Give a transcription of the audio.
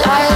tired.